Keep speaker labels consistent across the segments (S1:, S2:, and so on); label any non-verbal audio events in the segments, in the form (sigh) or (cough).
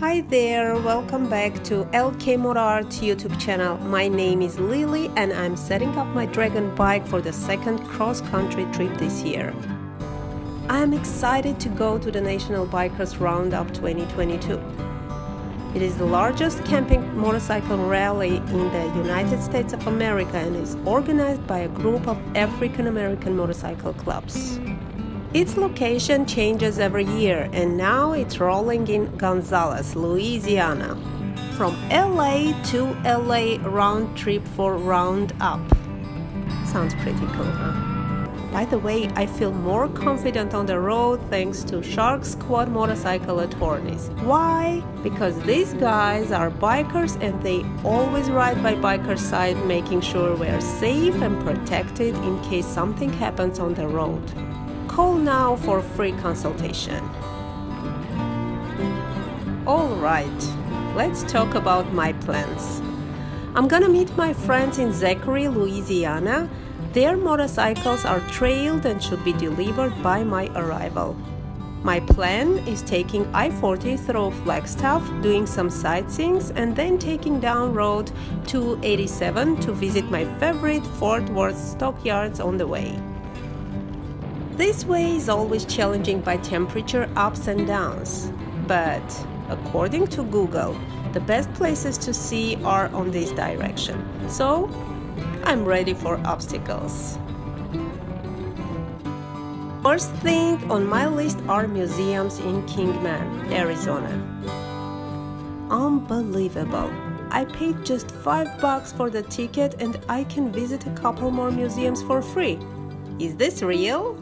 S1: Hi there, welcome back to LK Moto Art YouTube channel. My name is Lily and I'm setting up my Dragon bike for the second cross-country trip this year. I am excited to go to the National Bikers Roundup 2022. It is the largest camping motorcycle rally in the United States of America and is organized by a group of African American motorcycle clubs. Its location changes every year and now it's rolling in Gonzales, Louisiana. From LA to LA round trip for Roundup. Sounds pretty cool, huh? By the way, I feel more confident on the road thanks to Shark Squad motorcycle attorneys. Why? Because these guys are bikers and they always ride by biker's side, making sure we're safe and protected in case something happens on the road. Call now for free consultation. Alright, let's talk about my plans. I'm gonna meet my friends in Zachary, Louisiana. Their motorcycles are trailed and should be delivered by my arrival. My plan is taking I-40 through Flagstaff, doing some sightseeing, and then taking down road 287 to visit my favorite Fort Worth stockyards on the way. This way is always challenging by temperature ups and downs, but according to Google, the best places to see are on this direction. So, I'm ready for obstacles. First thing on my list are museums in Kingman, Arizona. Unbelievable. I paid just 5 bucks for the ticket and I can visit a couple more museums for free. Is this real?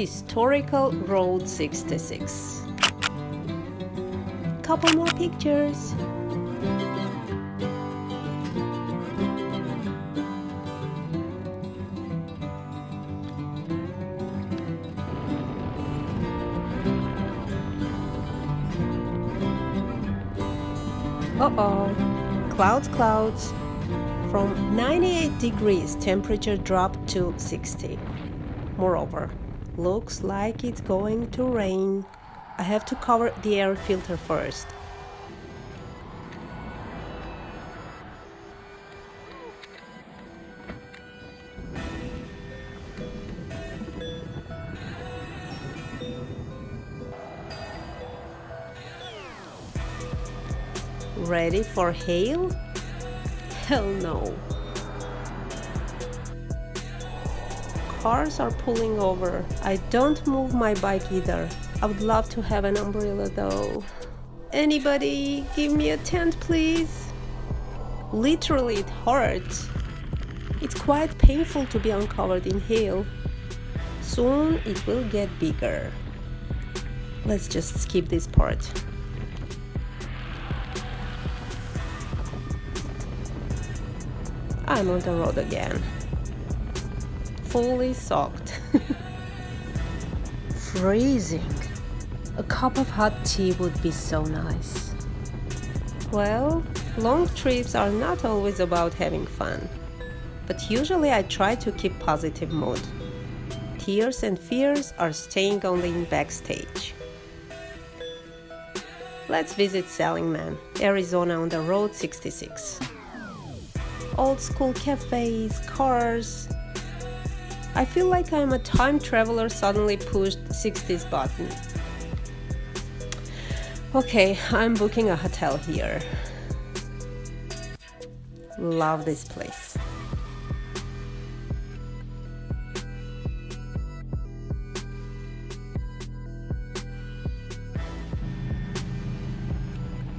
S1: Historical Road 66. Couple more pictures. Uh-oh, clouds, clouds. From 98 degrees, temperature dropped to 60. Moreover, Looks like it's going to rain. I have to cover the air filter first. Ready for hail? Hell no. Cars are pulling over. I don't move my bike either. I would love to have an umbrella though. Anybody, give me a tent please. Literally, it hurts. It's quite painful to be uncovered in hail. Soon it will get bigger. Let's just skip this part. I'm on the road again fully soaked. (laughs) Freezing. A cup of hot tea would be so nice. Well, long trips are not always about having fun, but usually I try to keep positive mood. Tears and fears are staying only in backstage. Let's visit Seligman, Arizona on the Road 66. Old school cafes, cars, I feel like I'm a time traveler suddenly pushed 60s button. Okay, I'm booking a hotel here. Love this place.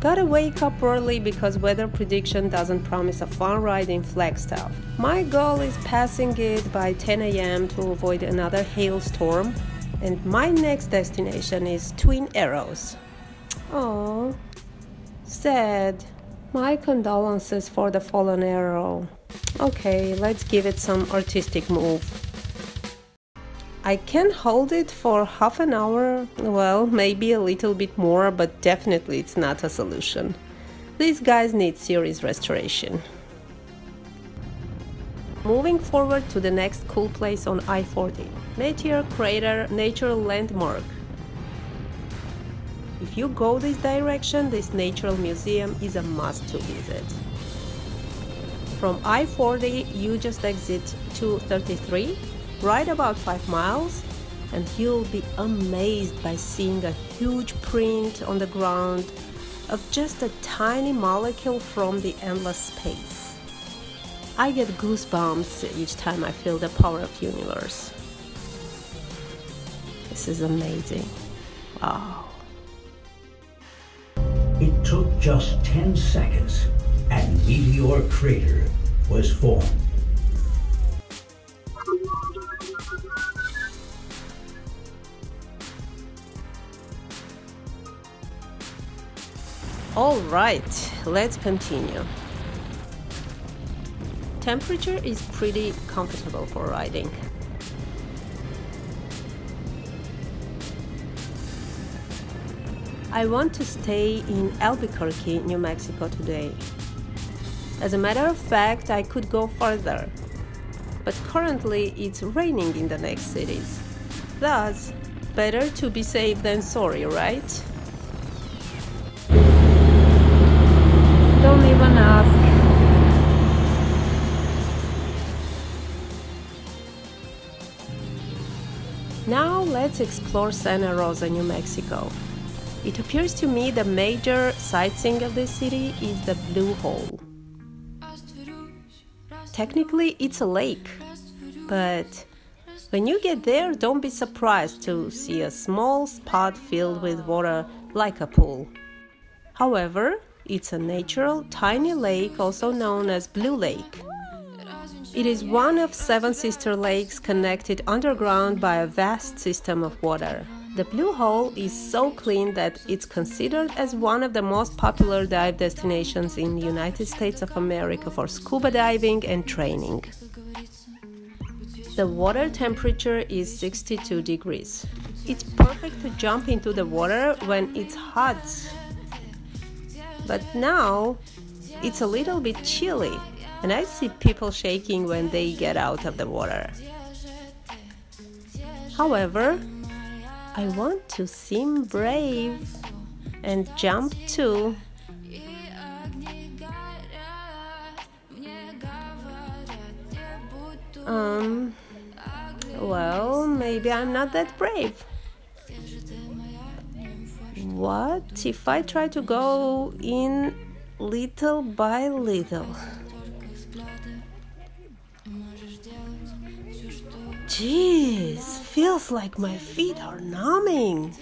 S1: Gotta wake up early because weather prediction doesn't promise a fun ride in Flagstaff. My goal is passing it by 10 am to avoid another hailstorm, and my next destination is Twin Arrows. Oh, sad. My condolences for the fallen arrow. Okay, let's give it some artistic move. I can hold it for half an hour, well, maybe a little bit more, but definitely it's not a solution. These guys need serious restoration. Moving forward to the next cool place on I-40, Meteor Crater Natural Landmark. If you go this direction, this natural museum is a must to visit. From I-40, you just exit 233, ride about 5 miles, and you'll be amazed by seeing a huge print on the ground of just a tiny molecule from the endless space. I get goosebumps each time I feel the power of universe. This is amazing. Wow.
S2: It took just 10 seconds and Meteor Crater was formed.
S1: Alright, let's continue. Temperature is pretty comfortable for riding. I want to stay in Albuquerque, New Mexico today. As a matter of fact, I could go further, but currently it's raining in the next cities. Thus, better to be safe than sorry, right? Now let's explore Santa Rosa, New Mexico. It appears to me the major sightseeing of this city is the Blue Hole. Technically, it's a lake, but when you get there, don't be surprised to see a small spot filled with water like a pool. However, it's a natural tiny lake also known as Blue Lake. It is one of seven sister lakes connected underground by a vast system of water. The Blue Hole is so clean that it's considered as one of the most popular dive destinations in the United States of America for scuba diving and training. The water temperature is 62 degrees. It's perfect to jump into the water when it's hot. But now it's a little bit chilly and I see people shaking when they get out of the water. However, I want to seem brave and jump too. Um, well, maybe I'm not that brave. What if I try to go in little by little? Jeez, feels like my feet are numbing.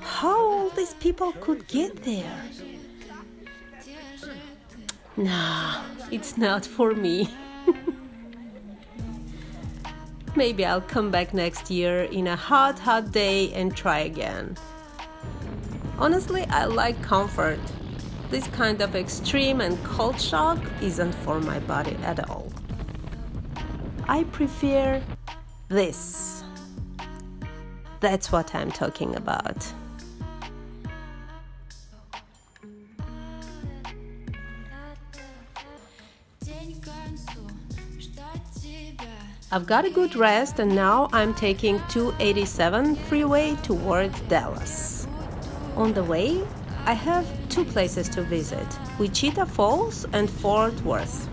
S1: How all these people could get there? Nah, it's not for me. (laughs) Maybe I'll come back next year in a hot, hot day and try again. Honestly, I like comfort. This kind of extreme and cold shock isn't for my body at all. I prefer this. That's what I'm talking about. I've got a good rest and now I'm taking 287 freeway towards Dallas. On the way, I have two places to visit Wichita Falls and Fort Worth.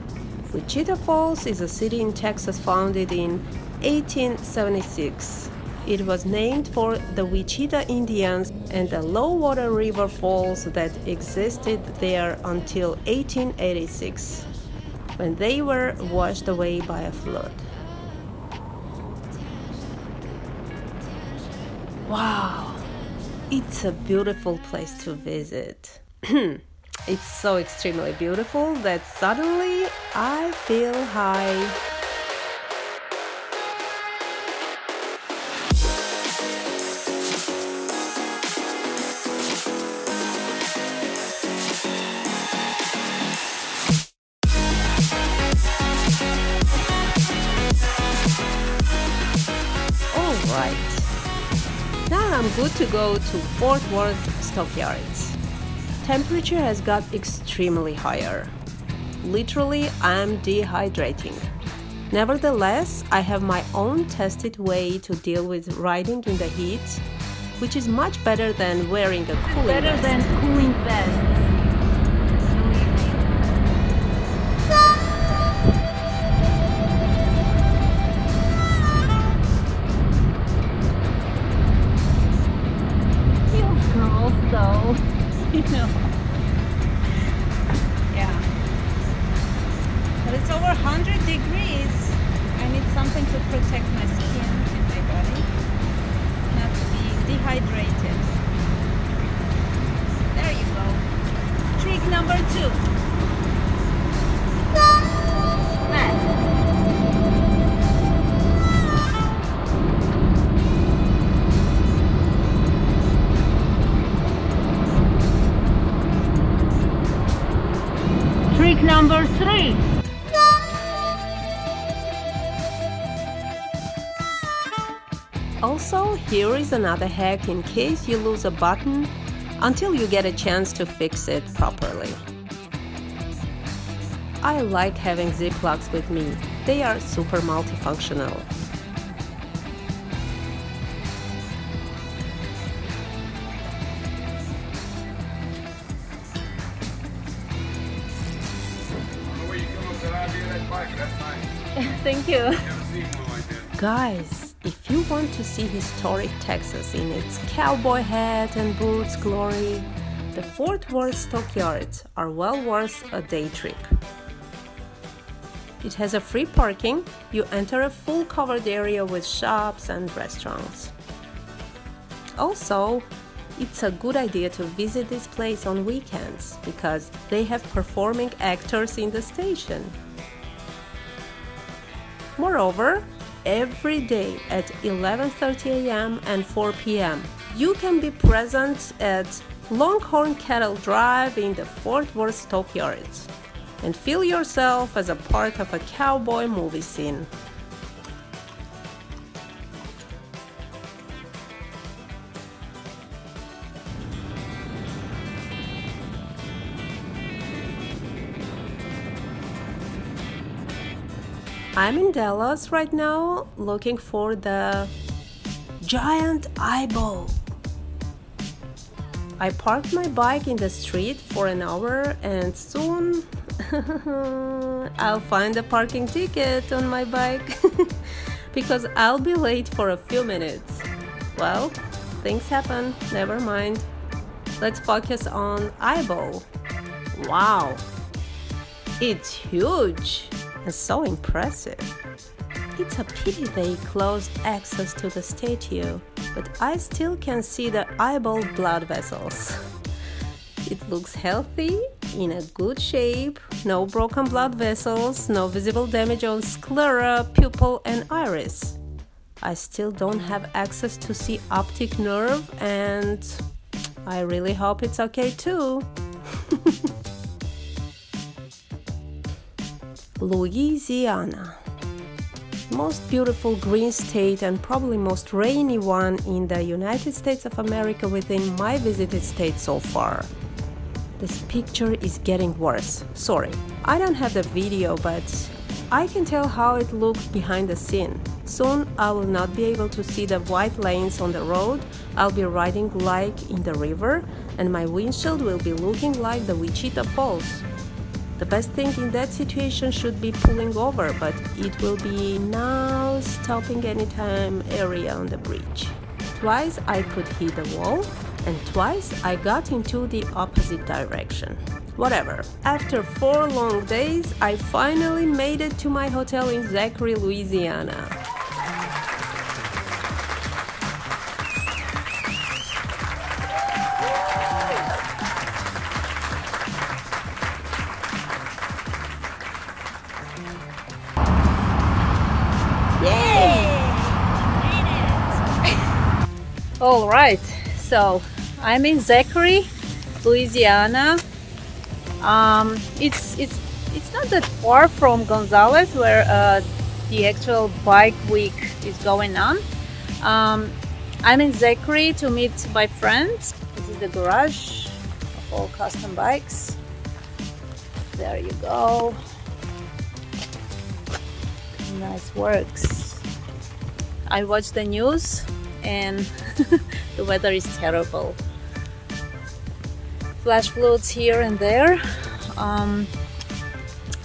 S1: Wichita Falls is a city in Texas founded in 1876. It was named for the Wichita Indians and the low water river falls that existed there until 1886, when they were washed away by a flood. Wow, it's a beautiful place to visit. (clears throat) It's so extremely beautiful that suddenly I feel high. Good to go to Fort Worth Stockyards temperature has got extremely higher. Literally, I'm dehydrating. Nevertheless, I have my own tested way to deal with riding in the heat, which is much better than wearing a cooling
S3: Better
S1: vest.
S3: than cooling vest. Trick number three.
S1: Also, here is another hack in case you lose a button until you get a chance to fix it properly. I like having ziplocs with me. They are super multifunctional.
S4: The way you come up with that idea, that bike, that's nice.
S3: Thank you.
S4: Never seen one like that.
S1: Guys, if you want to see historic Texas in its cowboy hat and boots glory, the Fort Worth Stockyards are well worth a day trip. It has a free parking, you enter a full covered area with shops and restaurants. Also, it's a good idea to visit this place on weekends because they have performing actors in the station. Moreover, every day at 11:30 a.m. and 4 p.m. you can be present at Longhorn Cattle Drive in the Fort Worth Stockyards and feel yourself as a part of a cowboy movie scene. I'm in Dallas right now looking for the giant eyeball. I parked my bike in the street for an hour and soon (laughs) I'll find a parking ticket on my bike (laughs) because I'll be late for a few minutes. Well, things happen, never mind. Let's focus on eyeball. Wow, it's huge and so impressive. It's a pity they closed access to the statue, but I still can see the eyeball blood vessels. (laughs) It looks healthy, in a good shape, no broken blood vessels, no visible damage on sclera, pupil, and iris. I still don't have access to see optic nerve, and I really hope it's okay too. (laughs) Louisiana. Most beautiful green state and probably most rainy one in the United States of America within my visited state so far. This picture is getting worse. Sorry, I don't have the video, but I can tell how it looked behind the scene. Soon I will not be able to see the white lanes on the road. I'll be riding like in the river, and my windshield will be looking like the Wichita Falls. The best thing in that situation should be pulling over, but it will be now stopping anytime area on the bridge. Twice I could hit the wall, and twice I got into the opposite direction. Whatever. After four long days, I finally made it to my hotel in Zachary, Louisiana. (laughs)
S3: All right, so I'm in Zachary, Louisiana. Um, it's it's it's not that far from Gonzales, where uh, the actual bike week is going on. Um, I'm in Zachary to meet my friends. This is the garage of all custom bikes. There you go. Nice works. I watched the news and (laughs) the weather is terrible. Flash floods here and there. Um,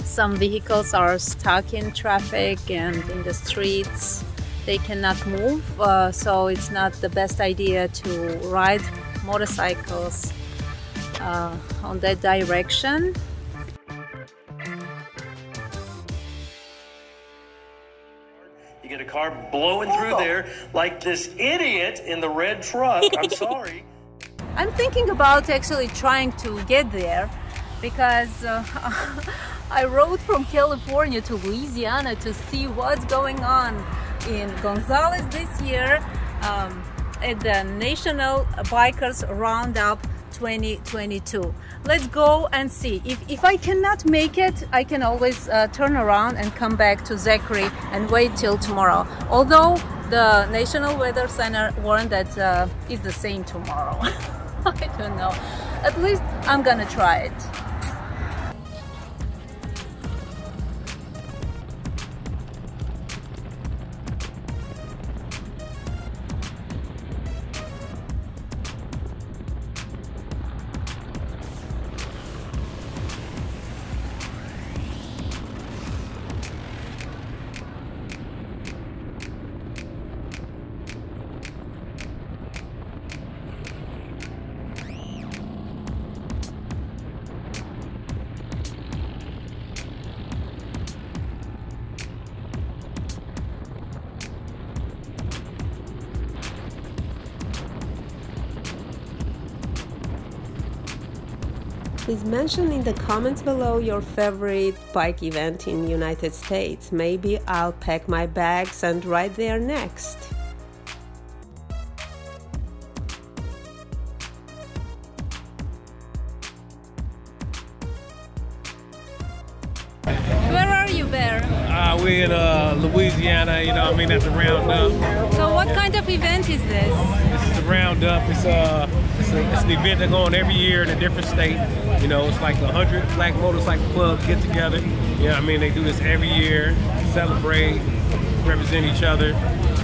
S3: some vehicles are stuck in traffic and in the streets. They cannot move, uh, so it's not the best idea to ride motorcycles uh, on that direction.
S5: Car blowing through there like this idiot in the red truck. I'm (laughs) sorry.
S3: I'm thinking about actually trying to get there because uh, (laughs) I rode from California to Louisiana to see what's going on in Gonzales this year um, at the National Bikers Roundup 2022. Let's go and see. If, if I cannot make it, I can always uh, turn around and come back to Zachary and wait till tomorrow. Although the National Weather Center warned that uh, it's the same tomorrow. (laughs) I don't know. At least I'm gonna try it.
S1: Please mention in the comments below your favorite bike event in United States. Maybe I'll pack my bags and ride there next.
S6: Different state. You know, it's like 100 black motorcycle clubs get together. You know what I mean? They do this every year, celebrate, represent each other,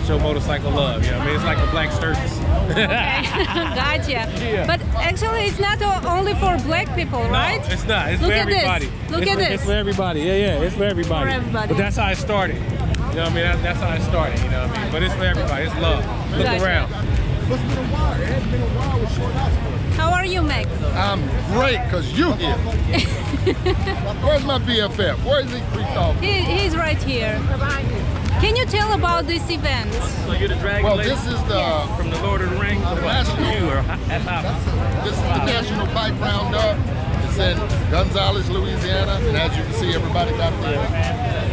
S6: show motorcycle love. You know what I mean? It's like a black circus. (laughs) (laughs)
S3: gotcha. (laughs)
S6: Yeah.
S3: But actually, it's not only for black people, right?
S6: No, it's not. It's
S3: Look
S6: for
S3: at this.
S6: everybody.
S3: Look
S6: it's
S3: at
S6: for,
S3: this.
S6: It's for everybody. Yeah, yeah. It's for everybody.
S3: For everybody.
S6: But that's how it started. You know what I mean? That, that's how it started. You know what I mean? But it's for everybody. It's love. Look
S3: Gotcha.
S6: around.
S4: It's been a while. It hasn't been a while with short hours.
S3: How are you, Meg?
S7: I'm great because you here. (laughs) Where's my BFF? Where is he freaked off?
S3: He, he's right here. Can you tell about this event?
S5: So you're the dragon
S7: Well,
S5: lady
S7: this is the
S5: from the Lord of the Rings? or what?
S7: National-
S5: You are F Hop.
S7: this is the National Bike Roundup. It's in Gonzales, Louisiana, and as you can see, everybody got their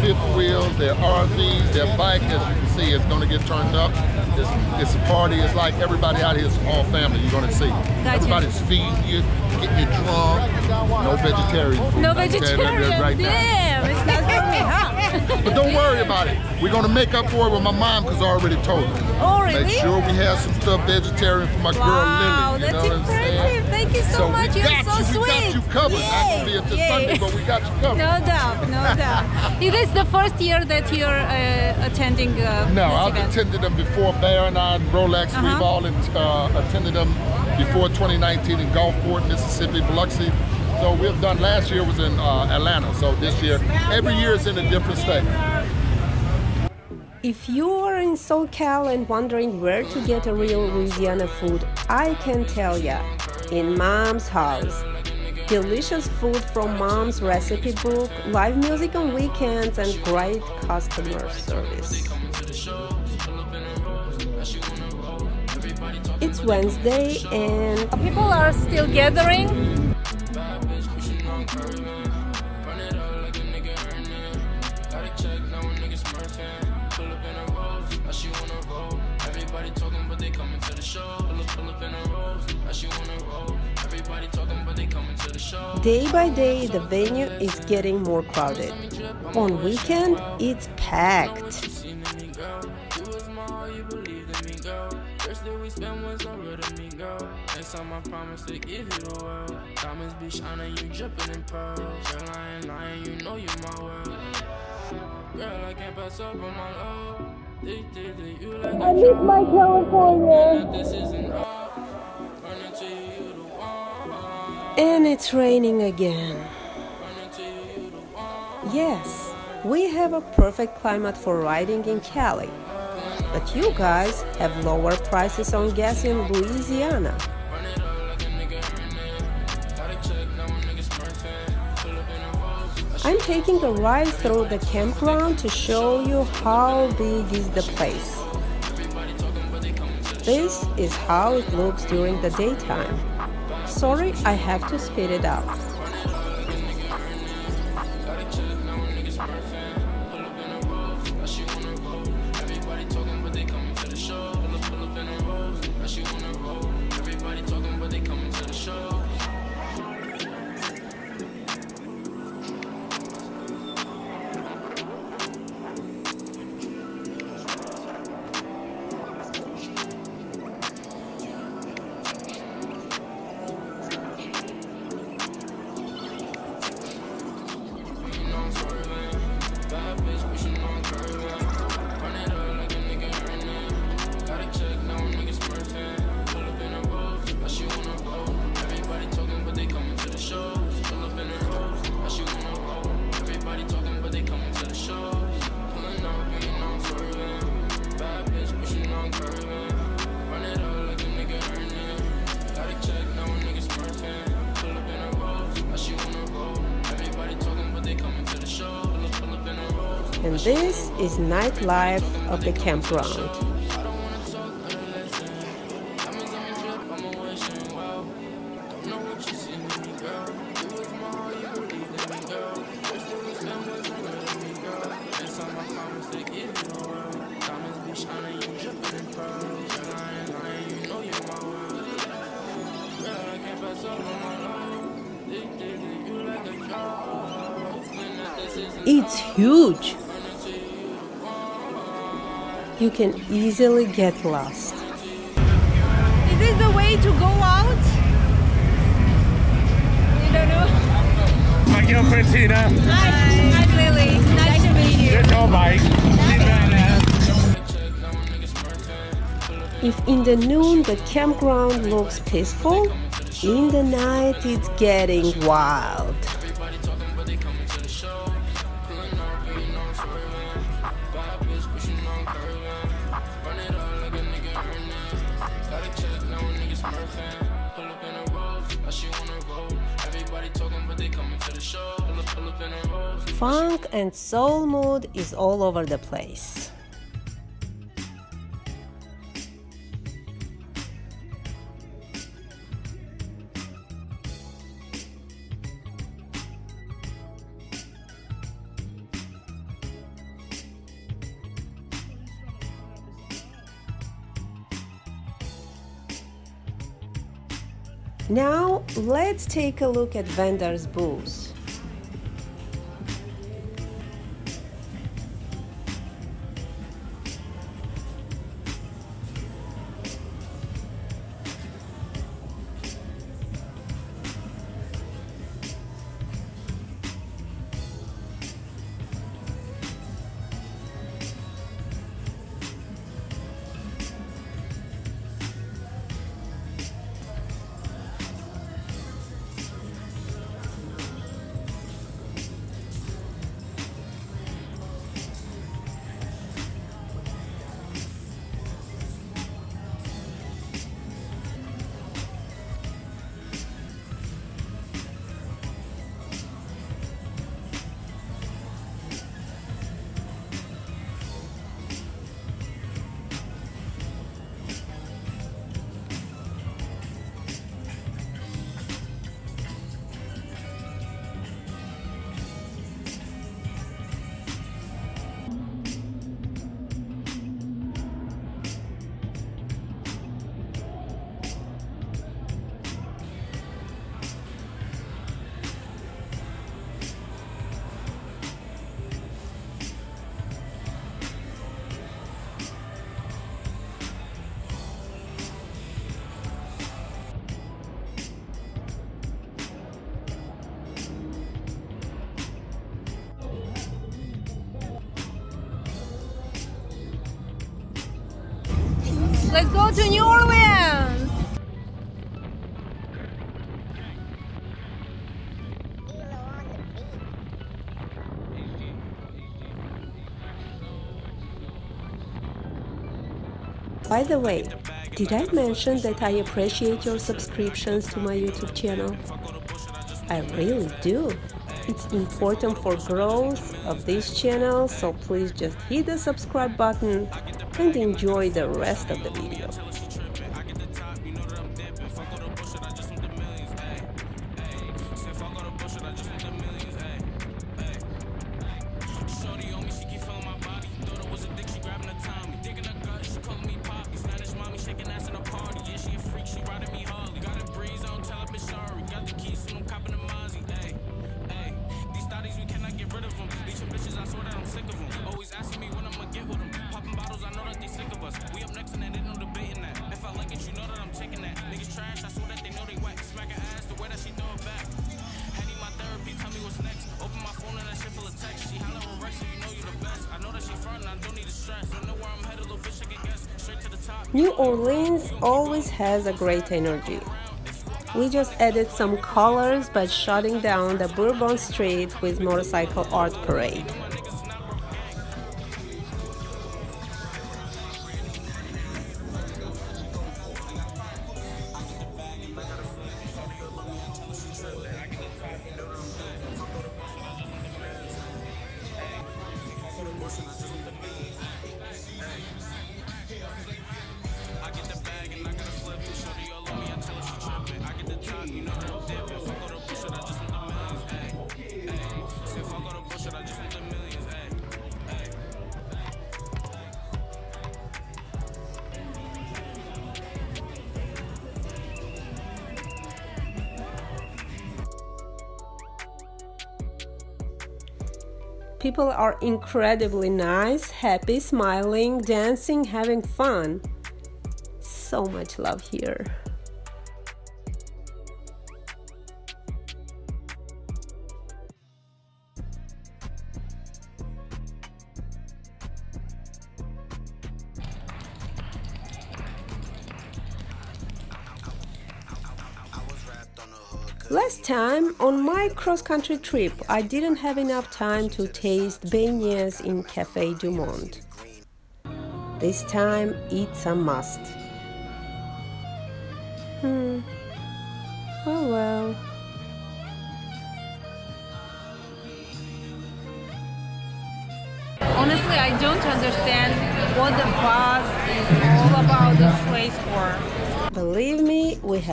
S7: fifth wheels, their RVs, their bike. As you can see, it's going to get turned up. It's, it's a party. It's like everybody out here is all family. You're going to see. Everybody's feeding you, getting you drunk. No vegetarian food.
S3: No
S7: I'm telling you that
S3: vegetarian.
S7: right now.
S3: Damn, it's not for me, huh?
S7: But don't worry about it. We're gonna make up for it with my mom because I already told her.
S3: Oh, really?
S7: Make sure we have some stuff vegetarian for my
S3: Wow,
S7: girl Lily. You
S3: that's
S7: know what I'm saying?
S3: Thank you so much. You're so
S7: you. We got
S3: sweet.
S7: you covered. Not gonna be
S3: Yay,
S7: until
S3: yay.
S7: Sunday, but we got you covered.
S3: No doubt, no (laughs) doubt. It is the first year that you're uh, attending uh,
S7: No, I've
S3: event.
S7: attended them before Bear and Rolex.
S3: Uh-huh.
S7: We've all uh, attended them before 2019 in Gulfport, Mississippi, Biloxi. So we've done. Last year was in uh, Atlanta. So this year, every year is in a different state.
S1: If you are in SoCal and wondering where to get a real Louisiana food, I can tell ya, in Mom's house. Delicious food from Mom's recipe book, live music on weekends, and great customer service. Wednesday and
S3: People are still gathering.
S1: Day by day, the venue is getting more crowded. On weekend, it's packed. First day we spent was over to me, girl. Next time I promise to give you the world. Diamonds be shining, you dripping in pearls. Girl, I ain't lying, you know you my world. Girl, I can't pass up on my love. They did it, you like I miss my California. This isn't enough. Running to you, you the one.
S8: And it's raining again.
S1: Running to you, you the one.
S8: Yes, we have a perfect climate for riding in Cali. But you guys have lower prices on gas in Louisiana. I'm taking a ride through the campground to show you how big is the place. This is how it looks during the daytime. Sorry, I have to speed it up. This is nightlife of the campground. Can easily get lost.
S3: Is this the way to go out? You don't know?
S4: My girlfriend Tina.
S3: Hi, hi Lily. Nice to meet you.
S4: There's no bike.
S8: If in the noon the campground looks peaceful, in the night it's getting wild. Funk and soul mood is all over the place. Now let's take a look at vendors' booths.
S1: To New Orleans!
S8: By the way, did I mention that I appreciate your subscriptions to my YouTube channel? I really do. It's important for growth of this channel, so please just hit the subscribe button and enjoy the rest of the video. Has a great energy. We just added some colors by shutting down the Bourbon Street with motorcycle art parade. People are incredibly nice, happy, smiling, dancing, having fun. So much love here. Last time on my cross-country trip, I didn't have enough time to taste beignets in Cafe Du Monde. This time, it's a must.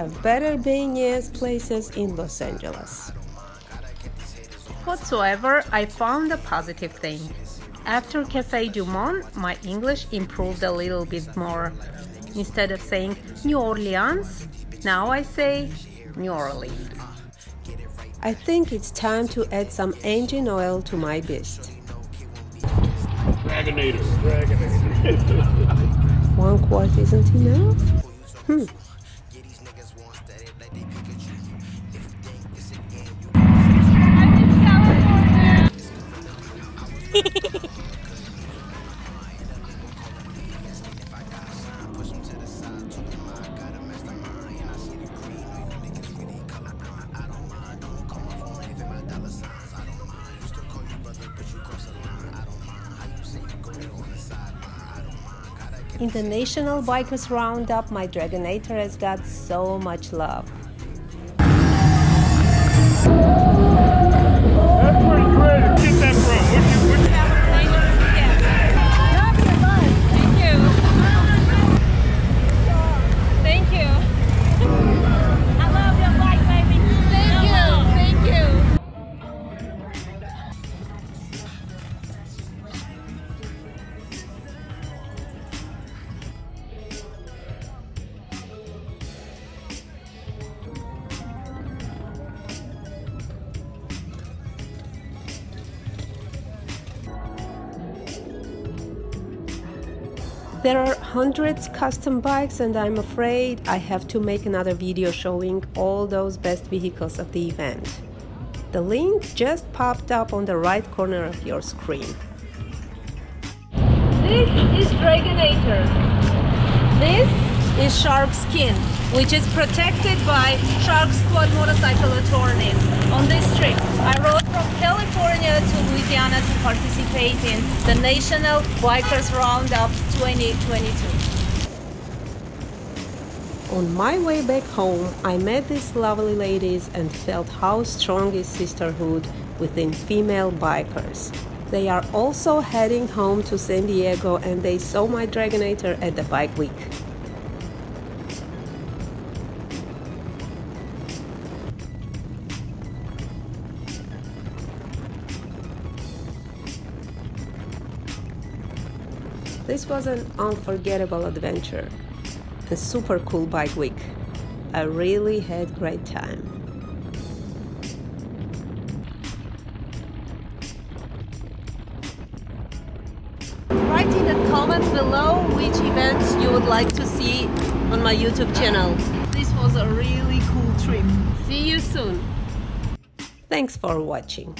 S8: Have better beignets places in Los Angeles.
S1: Whatsoever, I found a positive thing. After Cafe Du Monde, my English improved a little bit more. Instead of saying New Orleans, now I say New Orleans.
S8: I think it's time to add some engine oil to my beast.
S4: Dragonator, Dragonator. (laughs)
S8: One quart isn't enough? Hmm. In the National Bikers Roundup, my Dragonator has got so much love. Hundreds custom bikes and I'm afraid I have to make another video showing all those best vehicles of the event. The link just popped up on the right corner of your screen.
S1: This is Dragonator.
S3: This is shark skin, which is protected by Shark Squad motorcycle attorneys. On this trip, I rode from California to Louisiana to participate in the National Bikers Roundup 2022.
S1: On my way back home, I met these lovely ladies and felt how strong is sisterhood within female bikers. They are also heading home to San Diego and they saw my Dragonator at the Bike Week. This was an unforgettable adventure. A super cool bike week. I really had great time. Write in the comments below which events you would like to see on my YouTube channel. This was a really cool trip. See you soon. Thanks for watching.